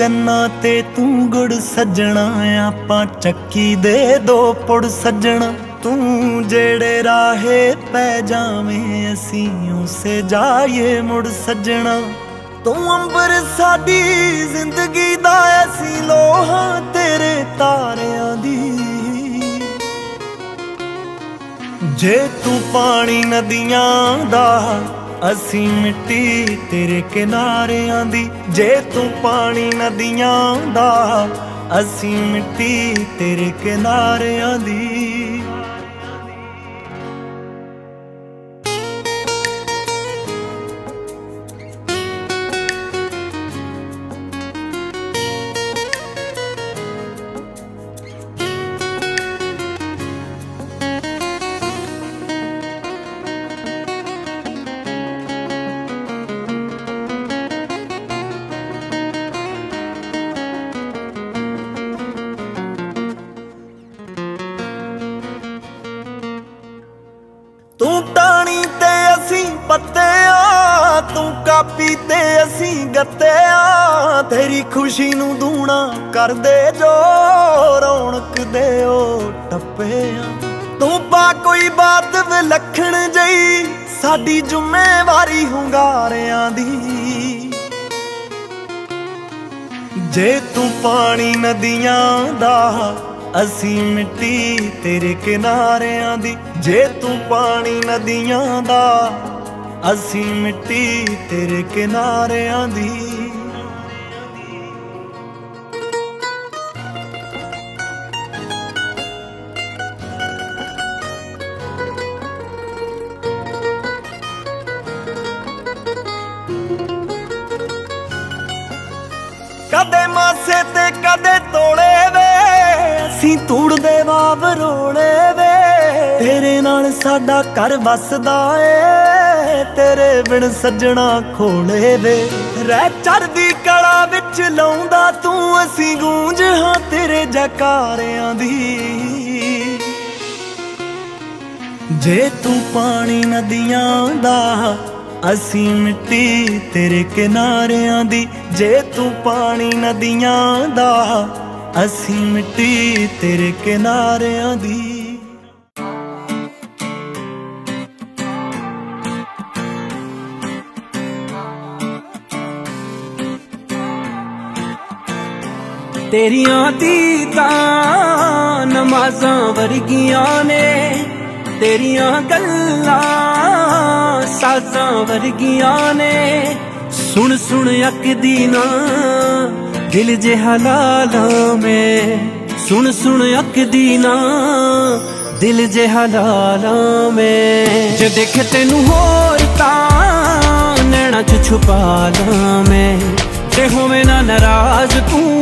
ਗੰਨਾ ਤੇ ਤੂੰ ਗੁੜ ਸੱਜਣਾ ਆਪਾਂ ਚੱਕੀ ਦੇ ਦੋ ਪੁੜ ਸੱਜਣਾ। ਤੂੰ ਜਿਹੜੇ ਰਾਹੇ ਪੈ ਜਾਵੇਂ, ਅਸੀਂ ਉਸੇ ਜਾਏ ਮੁੜ ਸੱਜਣਾ। ਤੂੰ ਅੰਬਰ ਸਾਡੀ ਜ਼ਿੰਦਗੀ ਦਾ ਐਸੀ ਲੋਹਾ ਤੇਰੇ ਤਾਰਿਆਂ ਦੀ। ਜੇ ਤੂੰ ਪਾਣੀ ਨਦੀਆਂ ਦਾ ਅਸੀਂ ਮਿੱਟੀ ਤੇਰੇ ਕਿਨਾਰਿਆਂ ਦੀ, ਜੇ ਤੂੰ ਪਾਣੀ ਨਦੀਆਂ ਦਾ, ਅਸੀਂ ਮਿੱਟੀ ਤੇਰੇ ਕਿਨਾਰਿਆਂ ਦੀ। ਅਸੀਂ ਤੇਰੀ ਖੁਸ਼ੀ ਨੂੰ ਦੂਣਾ ਕਰਦੇ ਜੋ, ਰੌਣਕ ਦੇ ਉਹ ਟੱਪੇ ਤੂੰ ਪਾ ਕੋਈ ਬਾਤ ਵਿਲੱਖਣ ਜਈ, ਸਾਡੀ ਜ਼ਿੰਮੇਵਾਰੀ ਹੁੰਗਾਰਿਆਂ ਦੀ। ਜੇ ਤੂੰ ਪਾਣੀ ਨਦੀਆਂ ਦਾ, ਅਸੀਂ ਮਿੱਟੀ ਤੇਰੇ ਕਿਨਾਰਿਆਂ ਦੀ। ਜੇ ਤੂੰ ਪਾਣੀ ਨਦੀਆਂ ਦਾ ਅਸੀਂ ਮਿੱਟੀ ਤੇਰੇ ਕਿਨਾਰਿਆਂ ਦੀ। ਕਦੇ ਮਾਸੇ ਤੇ ਕਦੇ ਤੋੜੇ ਵੇ, ਅਸੀਂ ਤੂੜਦੇ ਵਾਵ ਰੋਲੇ ਵੇ। ਤੇਰੇ ਨਾਲ ਸਾਡਾ ਘਰ ਵਸਦਾ ਏ। ਤੇਰੇ ਬਿਨ ਸੱਜਣਾ ਖੋਲੇ ਵੇ। ਰਹਿ ਚੜਦੀ ਕਲਾ ਵਿੱਚ ਲਾਉਂਦਾ ਤੂੰ ਅਸੀਂ ਗੂੰਜ ਹਾਂ ਤੇਰੇ ਜਕਾਰਿਆਂ ਦੀ। ਜੇ ਤੂੰ ਪਾਣੀ ਨਦੀਆਂ ਦਾ, ਅਸੀਂ ਮਿੱਟੀ ਤੇਰੇ ਕਿਨਾਰਿਆਂ ਦੀ। ਜੇ ਤੂੰ ਪਾਣੀ ਨਦੀਆਂ ਦਾ, ਅਸੀਂ ਮਿੱਟੀ ਤੇਰੇ ਕਿਨਾਰਿਆਂ ਦੀ। ਤੇਰੀਆਂ ਤੀਤਾਂ ਨਮਾਜ਼ਾਂ ਵਰਗੀਆਂ ਨੇ, ਤੇਰੀਆਂ ਗੱਲਾਂ ਸਾਜ਼ਾਂ ਵਰਗੀਆਂ ਨੇ। ਸੁਣ ਸੁਣ ਅੱਕਦੀ ਨਾ, ਦਿਲ ਜਿਹਾ ਲਾਲਾਂ ਮੈਂ। ਸੁਣ ਸੁਣ ਅੱਕਦੀ ਨਾ, ਦਿਲ ਜਿਹਾ ਲਾਲਾਂ ਮੈਂ। ਜੇ ਦੇਖ ਤੈਨੂੰ ਹੋਰ ਤਾਂ ਨੈਣਾ ਚ ਛੁਪਾ ਲਾਂ ਮੈਂ। ਤੇ ਹੋਵੇਂ ਨਾ ਨਾਰਾਜ਼ ਤੂੰ।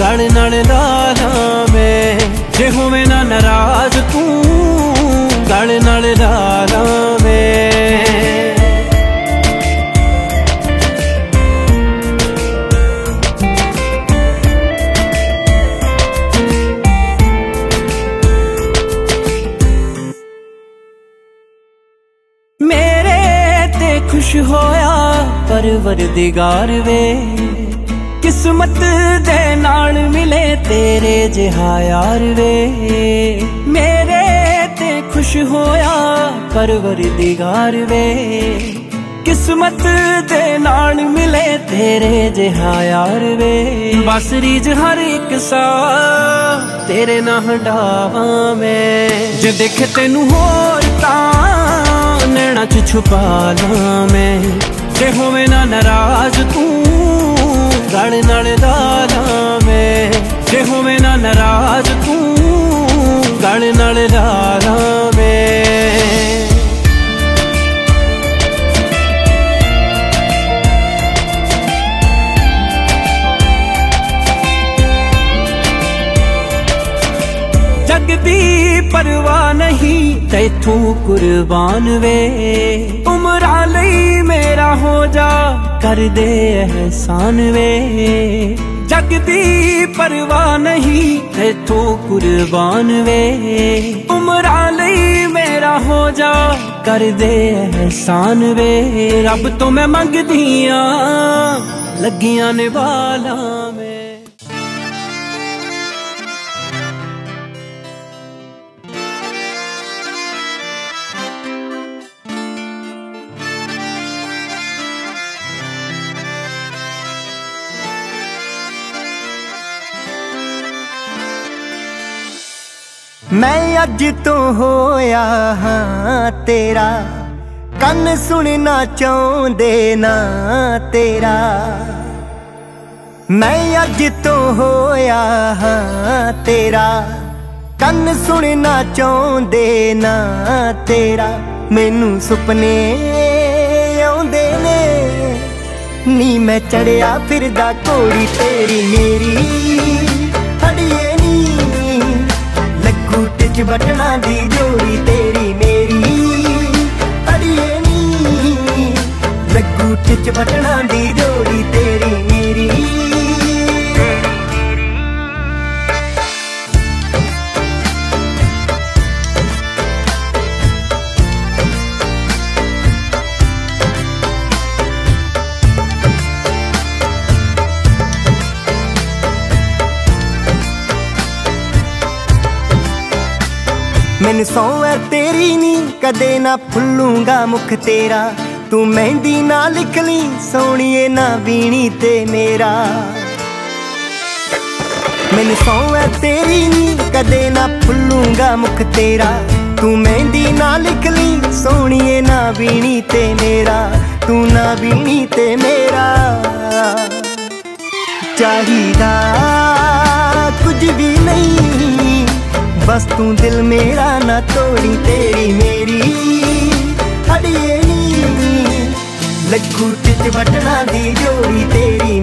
ਗਲ ਨਾਲ ਲਾਲਾਂ ਮੈਂ ਜੇ ਹੋਵੇਂ ਨਾ ਨਾਰਾਜ਼ ਤੂੰ ਗਲ ਨਾਲ ਲਾਲਾਂ ਮੈਂ ਮੇਰੇ ਤੇ ਖੁਸ਼ ਹੋਇਆ ਪਰਵਰਦਿਗਾਰ ਵੇ। ਕਿਸਮਤ ਦੇ ਨਾਲ ਮਿਲੇ ਤੇਰੇ ਜਿਹਾ ਯਾਰ ਵੇ। ਮੇਰੇ ਤੇ ਖੁਸ਼ ਹੋਇਆ ਪਰਵਰਦਿਗਾਰ ਵੇ। ਕਿਸਮਤ ਦੇ ਨਾਲ ਮਿਲੇ ਤੇਰੇ ਜਿਹਾ ਯਾਰ ਵੇ। ਬਸ ਰੀਜ ਹਰ ਇੱਕ ਸਾ ਤੇਰੇ ਨਾਲ ਹੰਡਾਵਾਂ ਮੈਂ। ਜੇ ਦੇਖ ਤੈਨੂੰ ਹੋਰ ਤਾਂ ਨੈਣਾ ਚ ਛੁਪਾ ਲਾਂ ਮੈਂ। ਜੇ ਹੋਵੇਂ ਨਾ ਨਾਰਾਜ਼ ਤੂੰ। ਗਲ ਨਾਲ ਲਾਲਾਂ ਮੈਂ ਜੇ ਹੋਵੇਂ ਨਾ ਨਾਰਾਜ਼ ਤੂੰ। ਗਲ ਨਾਲ ਲਾਲਾਂ ਮੈਂ ਜਗ ਦੀ ਪਰਵਾਹ ਨਹੀਂ, ਤੈਥੋਂ ਕੁਰਬਾਨ ਵੇ। ਉਮਰਾਂ ਲਈ ਹੋ ਜਾ ਕਰ ਅਹਿਸਾਨ ਵੇ। ਜਗ ਦੀ ਪਰਵਾਹ ਨਹੀਂ ਤੂੰ ਕੁਰਬਾਨ ਵੇ। ਉਮਰਾਂ ਲਈ ਮੇਰਾ ਹੋ ਜਾ ਕਰਦੇ ਅਹਿਸਾਨ ਵੇ। ਰੱਬ ਤੋਂ ਮੈਂ ਮੰਗਦੀ ਆ, ਲੱਗੀਆਂ ਨੇ ਵਾਲਾਂ ਮੈਂ ਅੱਜ ਤੋਂ ਹੋਇਆ ਹਾਂ ਤੇਰਾ। ਕੰਨ ਸੁਣਨਾ ਚਾਹੁੰਦੇ ਨਾ ਤੇਰਾ। ਮੈਂ ਅੱਜ ਤੋਂ ਹੋਇਆ ਹਾਂ ਤੇਰਾ। ਕੰਨ ਸੁਣਨਾ ਚਾਹੁੰਦੇ ਨਾ ਤੇਰਾ। ਮੈਨੂੰ ਸੁਪਨੇ ਆਉਂਦੇ ਨੇ। ਨੀ ਮੈਂ ਚੜਿਆ ਫਿਰਦਾ ਕੋੜੀ ਤੇਰੀ ਮੇਰੀ। ਲੱਗੂ ਬਟਣਾ ਦੀ ਜੋੜੀ ਤੇਰੀ ਮੇਰੀ। ਅੜੀਏ ਨੀ ਲੱਗੂ ਟਿਚ ਬਟਣਾ ਦੀ ਜੋੜੀ ਤੇਰੀ ਮੈਨੂੰ ਸੌਂ ਤੇਰੀ ਨੀ, ਕਦੇ ਨਾ ਫੁੱਲੂਗਾ ਮੁਖ ਤੇਰਾ। ਤੂੰ ਮਹਿੰਦੀ ਨਾ ਲਿਖ ਲਈ ਸੋਣੀਏ ਨਾ ਵੀਣੀ ਤੇ ਮੇਰਾ। ਮੈਨੂੰ ਸੌਂ ਤੇਰੀ ਨੀ, ਕਦੇ ਨਾ ਫੁੱਲੂਗਾ ਮੁਖ ਤੇਰਾ। ਤੂੰ ਮਹਿੰਦੀ ਨਾ ਲਿਖ ਲਈ ਸੋਣੀਏ ਨਾ ਵੀਣੀ ਤੇ ਮੇਰਾ। ਤੂੰ ਨਾ ਵੀਣੀ ਤੇ ਮੇਰਾ। ਚਾਹੀਦਾ ਬਸ ਤੂੰ ਦਿਲ ਮੇਰਾ ਨਾ ਤੋੜੀ, ਤੇਰੀ ਮੇਰੀ। ਅੜੀਏ ਨੀ। ਲੱਗੂ ਟਿਚ ਵਟਣਾ ਦੀ ਜੋੜੀ, ਤੇਰੀ